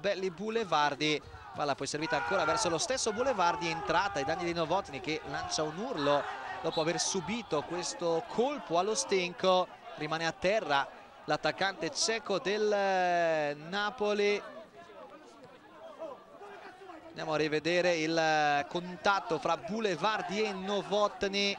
Belli Boulevardi palla poi servita ancora verso lo stesso Boulevardi entrata ai danni di Novotny che lancia un urlo dopo aver subito questo colpo allo stenco rimane a terra l'attaccante cieco del eh, Napoli. Andiamo a rivedere il eh, contatto fra Boulevardi e Novotny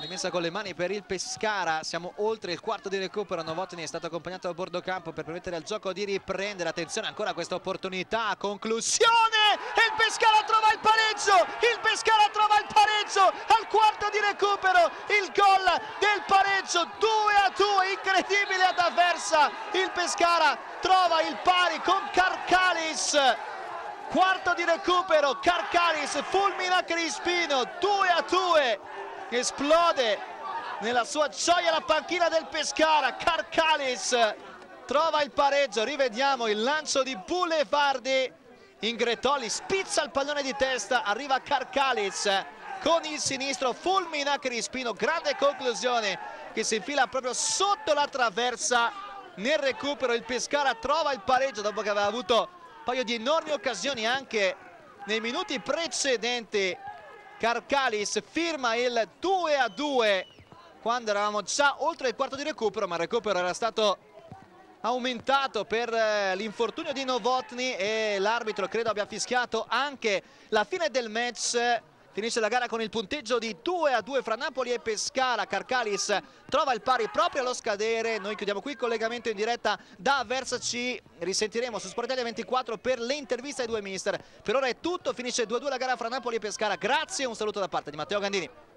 rimessa con le mani per il Pescara. Siamo oltre il quarto di recupero. Novotny è stato accompagnato a bordo campo per permettere al gioco di riprendere. Attenzione ancora a questa opportunità. Conclusione! E il Pescara trova il pareggio! Il Pescara trova il pareggio! Al quarto di recupero il gol del pareggio. 2 a 2 incredibile ad avversa il Pescara trova il pari con Carcalis quarto di recupero Carcalis fulmina Crispino 2 a 2 esplode nella sua gioia la panchina del Pescara. Carcalis trova il pareggio rivediamo il lancio di Boulevardi. Ingretoli spizza il pallone di testa arriva Carcalis con il sinistro fulmina Crispino grande conclusione che si infila proprio sotto la traversa. Nel recupero il Pescara trova il pareggio dopo che aveva avuto paio di enormi occasioni anche nei minuti precedenti. Carcalis firma il 2 a 2 quando eravamo già oltre il quarto di recupero ma il recupero era stato aumentato per eh, l'infortunio di Novotny e l'arbitro credo abbia fischiato anche la fine del match Finisce la gara con il punteggio di 2 a 2 fra Napoli e Pescara. Carcalis trova il pari proprio allo scadere. Noi chiudiamo qui il collegamento in diretta da Versa. Ci risentiremo su Sport Italia 24 per le interviste ai due mister. Per ora è tutto, finisce 2 a 2 la gara fra Napoli e Pescara. Grazie e un saluto da parte di Matteo Gandini.